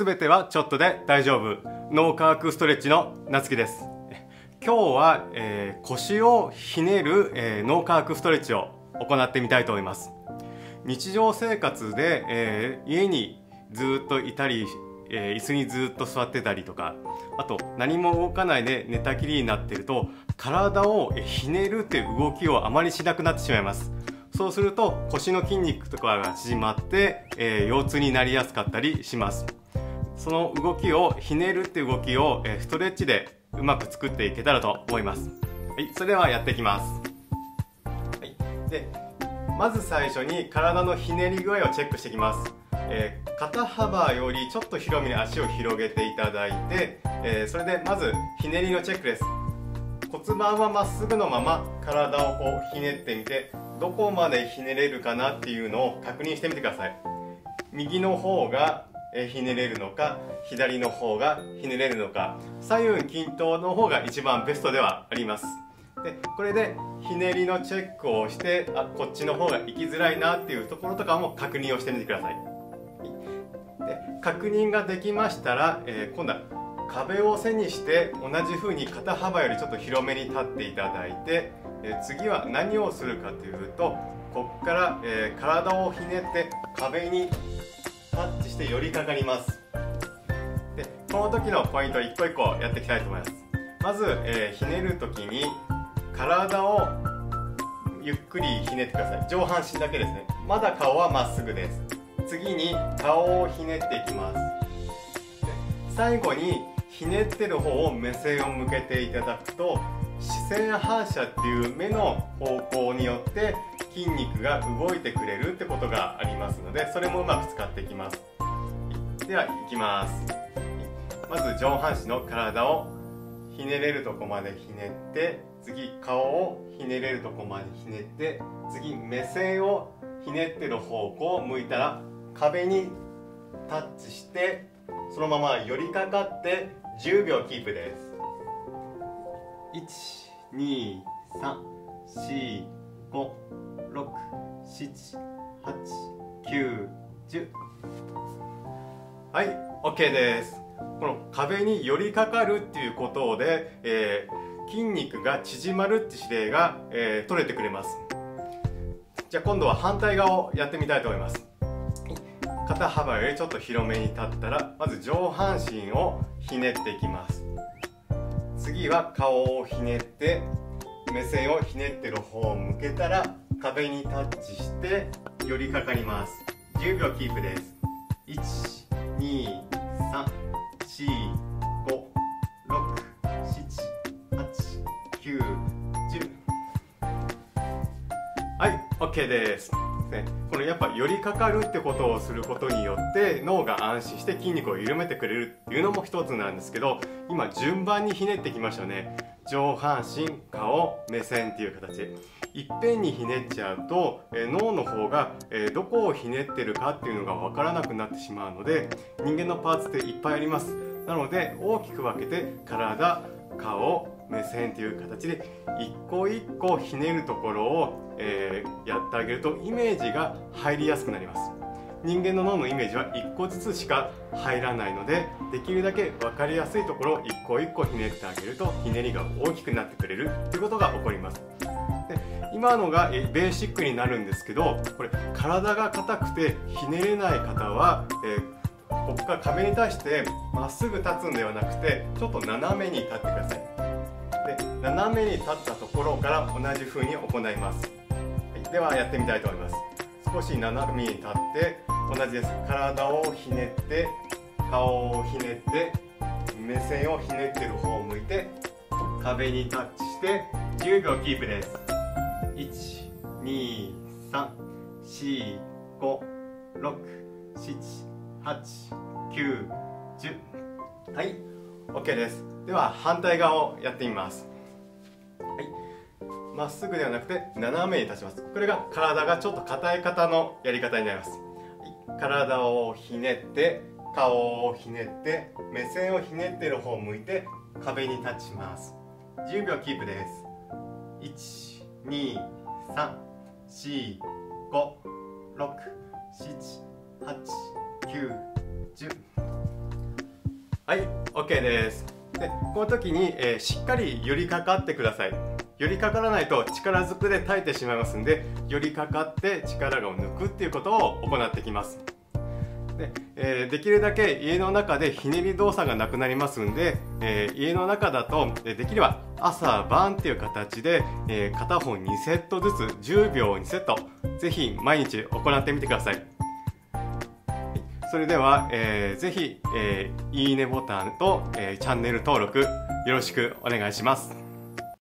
すべてはちょっとで大丈夫。脳科学ストレッチのなつきです。今日は、えー、腰をひねる、えー、脳科学ストレッチを行ってみたいと思います。日常生活で、えー、家にずっといたり、えー、椅子にずっと座ってたりとかあと何も動かないで寝たきりになっていると体をひねるっていう動きをあまりしなくなってしまいます。そうすると腰の筋肉とかが縮まって、えー、腰痛になりやすかったりします。その動きをひねるっていう動きを、え、ストレッチでうまく作っていけたらと思います。はい、それではやっていきます。はい、でまず最初に体のひねり具合をチェックしていきます。えー、肩幅よりちょっと広めに足を広げていただいて、えー、それでまずひねりのチェックです。骨盤はまっすぐのまま体をこうひねってみてどこまでひねれるかなっていうのを確認してみてください右の方がひねれるのか左の方がひねれるのか左右均等の方が一番ベストではあります。でこれでひねりのチェックをしてあこっちの方が行きづらいなっていうところとかも確認をしてみてください。で確認ができましたら、えー、今度は壁を背にして同じ風に肩幅よりちょっと広めに立っていただいて、えー、次は何をするかというとこっから、えー、体をひねって壁にタッチして寄りかかります。でこの時のポイント一個一個やっていきたいと思います。まず、えー、ひねる時に体をゆっくりひねってください。上半身だけですね。まだ顔はまっすぐです。次に顔をひねっていきます。最後にひねってる方を目線を向けていただくと視線反射っていう目の方向によって筋肉が動いてくれるってことがありますのでそれもうまく使っていきますではいきますまず上半身の体をひねれるとこまでひねって次顔をひねれるとこまでひねって次目線をひねってる方向を向いたら壁にタッチしてそのまま寄りかかって10秒キープです1 2 3 4 5 6 7 8 9 10はい OK です。この壁に寄りかかるっていうことで、えー、筋肉が縮まるって指令が、えー、取れてくれます。じゃあ今度は反対側をやってみたいと思います。肩幅よりちょっと広めに立ったらまず上半身をひねっていきます。次は顔をひねって目線をひねってる方を向けたら壁にタッチして寄りかかります。10秒キープです。12345678910はい OK ですね、このやっぱ寄りかかるってことをすることによって脳が安心して筋肉を緩めてくれるっていうのも一つなんですけど今順番にひねってきましたね。上半身顔目線っていう形。いっぺんにひねっちゃうと、え脳の方が、えどこをひねってるかっていうのが分からなくなってしまうので人間のパーツっていっぱいあります。なので大きく分けて体顔目線という形で一個一個ひねるところを、えー、やってあげるとイメージが入りやすくなります。人間の脳のイメージは1個ずつしか入らないのでできるだけ分かりやすいところを1個1個ひねってあげるとひねりが大きくなってくれるということが起こります。で今のがベーシックになるんですけどこれ体が硬くてひねれない方は、えー、ここから壁に対してまっすぐ立つんではなくてちょっと斜めに立ってください。で斜めに立ったところから同じ風に行います、はい、ではやってみたいと思います。少し斜めに立って同じです体をひねって顔をひねって目線をひねってる方を向いて壁にタッチして10秒キープです。12345678910はい。OK です。では反対側をやってみます。はい。まっすぐではなくて斜めに立ちます。これが体がちょっと硬い方のやり方になります。体をひねって顔をひねって目線をひねってる方を向いて壁にタッチます。10秒キープです。12345678910はい OK です。でこの時に、えー、しっかり寄りかかってください。寄りかからないと力ずくで耐えてしまいますんで寄りかかって力を抜くっていうことを行ってきますで,、えー、できるだけ家の中でひねり動作がなくなりますんで、えー、家の中だとできれば朝晩っていう形で、えー、片方2セットずつ10秒2セットぜひ毎日行ってみてくださいそれでは、えー、ぜひ、えー、いいねボタンと、えー、チャンネル登録よろしくお願いします。